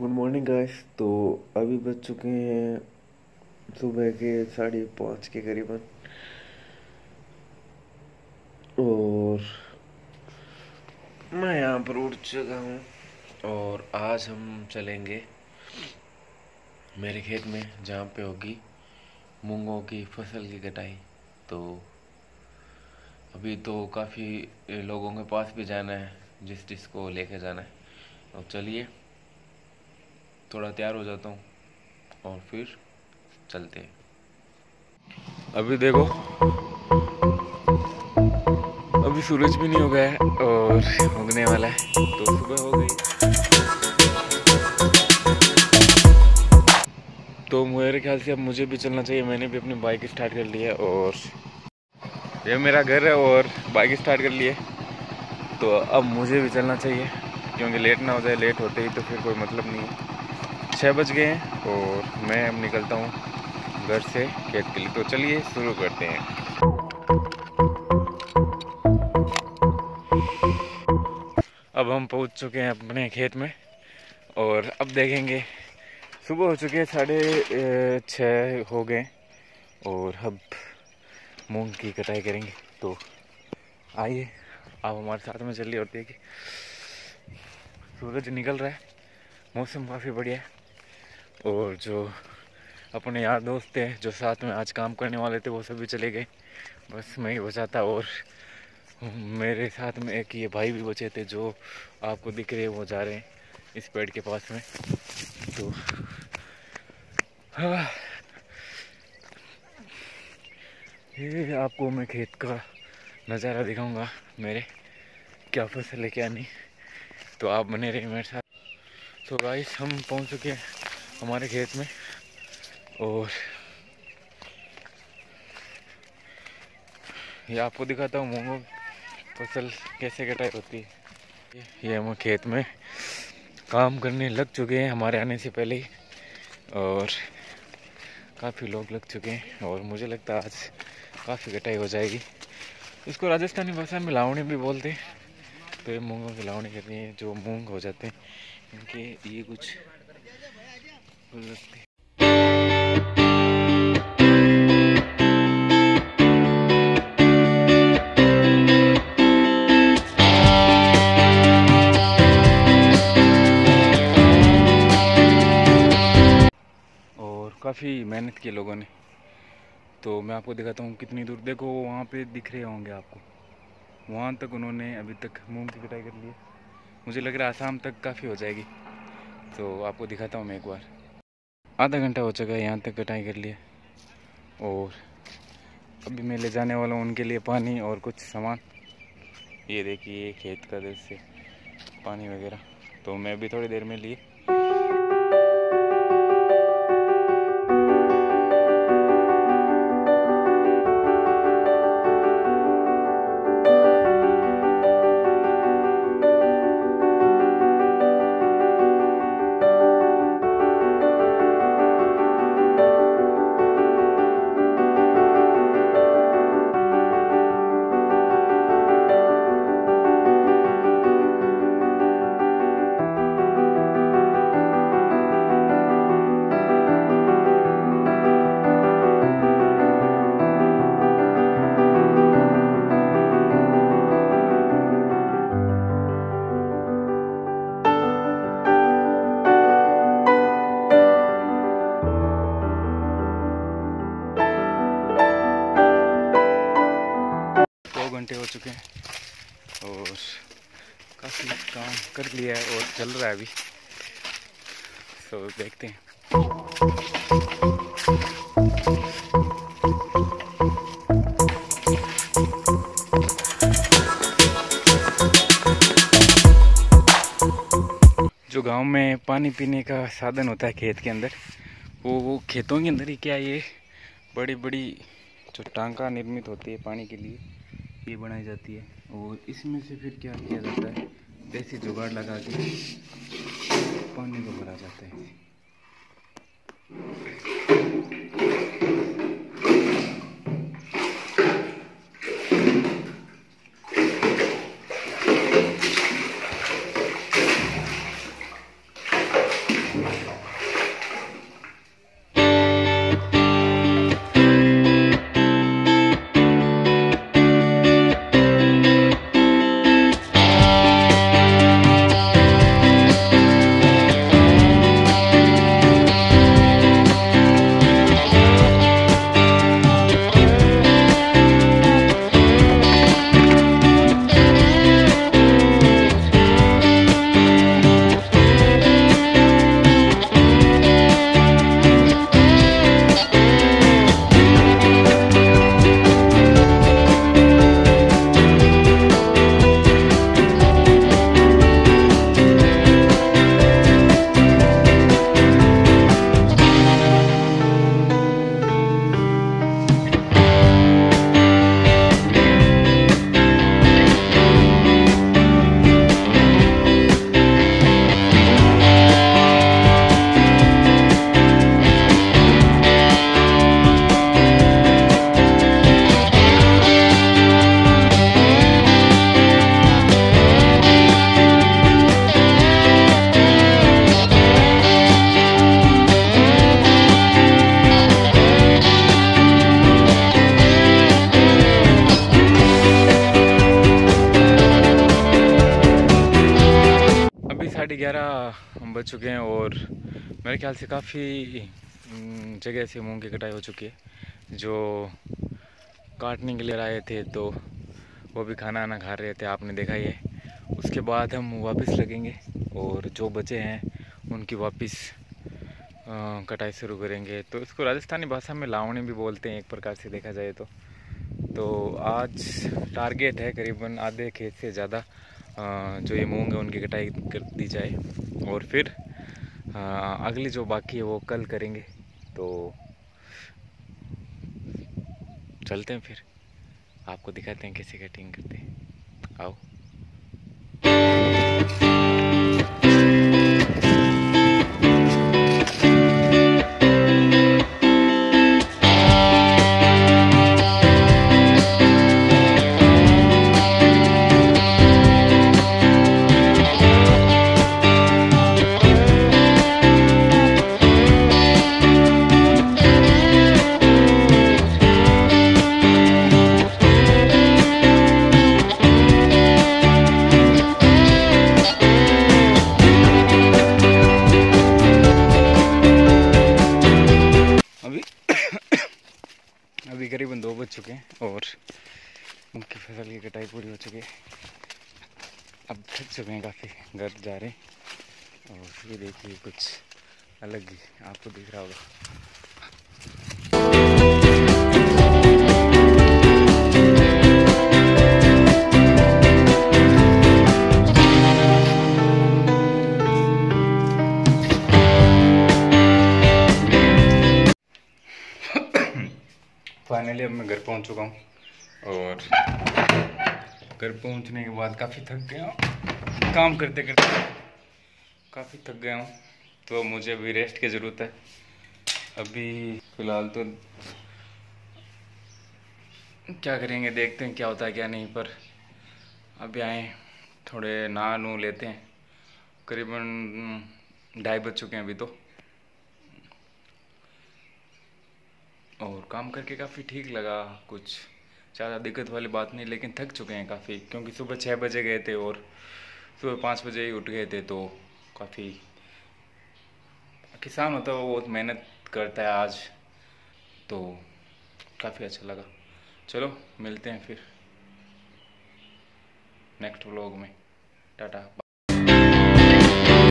Good morning guys तो अभी बज चुके हैं सुबह के साढ़े पाँच के करीबन। और मैं यहाँ पर उठ चुका हूँ और आज हम चलेंगे मेरे खेत में, जहाँ पे होगी मूंगों की फ़सल की कटाई। तो अभी तो काफ़ी लोगों के पास भी जाना है जिस जिसको लेके जाना है। अब चलिए थोड़ा तैयार हो जाता हूँ और फिर चलते हैं। अभी देखो, अभी सूरज भी नहीं हो गया है और उगने वाला है तो सुबह हो गई। तो मेरे ख्याल से अब मुझे भी चलना चाहिए, मैंने भी अपनी बाइक स्टार्ट कर ली है और ये मेरा घर है और बाइक स्टार्ट कर लिए तो अब मुझे भी चलना चाहिए, क्योंकि लेट ना हो जाए लेट होते ही तो फिर कोई मतलब नहीं है। छः बज गए हैं और मैं अब निकलता हूँ घर से खेत के लिए। तो चलिए शुरू करते हैं। अब हम पहुँच चुके हैं अपने खेत में और अब देखेंगे। सुबह हो चुके हैं साढ़े छः हो गए और अब मूंग की कटाई करेंगे। तो आइए, आप हमारे साथ में चलिए और देखिए। सूरज निकल रहा है, मौसम काफ़ी बढ़िया है। और जो अपने यार दोस्त थे, जो साथ में आज काम करने वाले थे, वो सभी चले गए। बस मैं ही बचा था और मेरे साथ में एक ये भाई भी बचे थे जो आपको दिख रहे हैं, वो जा रहे हैं इस पेड़ के पास में। तो हाँ। ये आपको मैं खेत का नज़ारा दिखाऊँगा, मेरे। क्या फ़सल है, क्या नहीं। तो आप बने रहे मेरे साथ। तो गाइस हम पहुँच चुके हैं। हमारे खेत में। और ये आपको दिखाता हूँ मूंगों फ़सल कैसे कटाई होती है। ये हम खेत में काम करने लग चुके हैं हमारे आने से पहले ही। और काफ़ी लोग लग चुके हैं और मुझे लगता है आज काफ़ी कटाई हो जाएगी। इसको राजस्थानी भाषा में लावणी भी बोलते हैं। तो ये मूंगों की लावणी करनी है, जो मूंग हो जाते हैं। इनके ये कुछ और काफ़ी मेहनत की लोगों ने। तो मैं आपको दिखाता हूँ कितनी दूर। देखो वहाँ पे दिख रहे होंगे आपको। वहाँ तक उन्होंने अभी तक मूंग की कटाई कर ली है। मुझे लग रहा है आसाम तक काफ़ी हो जाएगी। तो आपको दिखाता हूँ मैं एक बार। आधा घंटा हो चुका है यहाँ तक कटाई कर लिए। और अभी मैं ले जाने वाला हूँ उनके लिए पानी और कुछ सामान। ये देखिए खेत का दृश्य, पानी वगैरह। तो मैं अभी थोड़ी देर में लिए। लिया है और चल रहा है अभी। तो देखते हैं। जो गाँव में पानी पीने का साधन होता है खेत के अंदर, वो वो खेतों के अंदर ही क्या ये बड़ी बड़ी जो टांका निर्मित होती है पानी के लिए, ये बनाई जाती है। और इसमें से फिर क्या किया जाता है? देसी जुगाड़ लगा के पानी को भरा जाते है। बज चुके हैं और मेरे ख्याल से काफ़ी जगह से मूंग की कटाई हो चुकी है जो काटने के लिए आए थे तो वो भी खाना आना खा रहे थे, आपने देखा ही है। उसके बाद हम वापस लगेंगे और जो बचे हैं, उनकी वापस कटाई शुरू करेंगे। तो इसको राजस्थानी भाषा में लावणी भी बोलते हैं, एक प्रकार से देखा जाए तो। तो आज टारगेट है करीबन आधे खेत से ज़्यादा। जो ये मूंग है उनकी कटाई कर दी जाए। और फिर अगली जो बाकी है वो कल करेंगे। तो चलते हैं फिर। आपको दिखाते हैं कैसे कटिंग करते हैं। आओ। करीबन दो बज चुके हैं और मुख्य फ़सल की कटाई पूरी हो चुकी है। अब थक चुके हैं काफ़ी, घर जा रहे हैं। और ये देखिए कुछ अलग ही आपको दिख रहा होगा। पहुँच चुका हूँ। और घर पहुँचने के बाद काफ़ी थक गया हूँ। काम करते करते काफ़ी थक गया हूँ। तो मुझे अभी रेस्ट की ज़रूरत है। अभी फ़िलहाल तो क्या करेंगे देखते हैं क्या होता है क्या नहीं पर अभी आए थोड़े नहा नू लेते हैं। करीबन ढाई बज चुके हैं अभी तो। और काम करके काफ़ी ठीक लगा। कुछ ज़्यादा दिक्कत वाली बात नहीं, लेकिन थक चुके हैं काफ़ी, क्योंकि सुबह छः बजे गए थे और सुबह पाँच बजे ही उठ गए थे तो काफ़ी किसान होता है, वो बहुत मेहनत करता है आज तो काफ़ी अच्छा लगा। चलो, मिलते हैं फिर नेक्स्ट व्लॉग में। टाटा।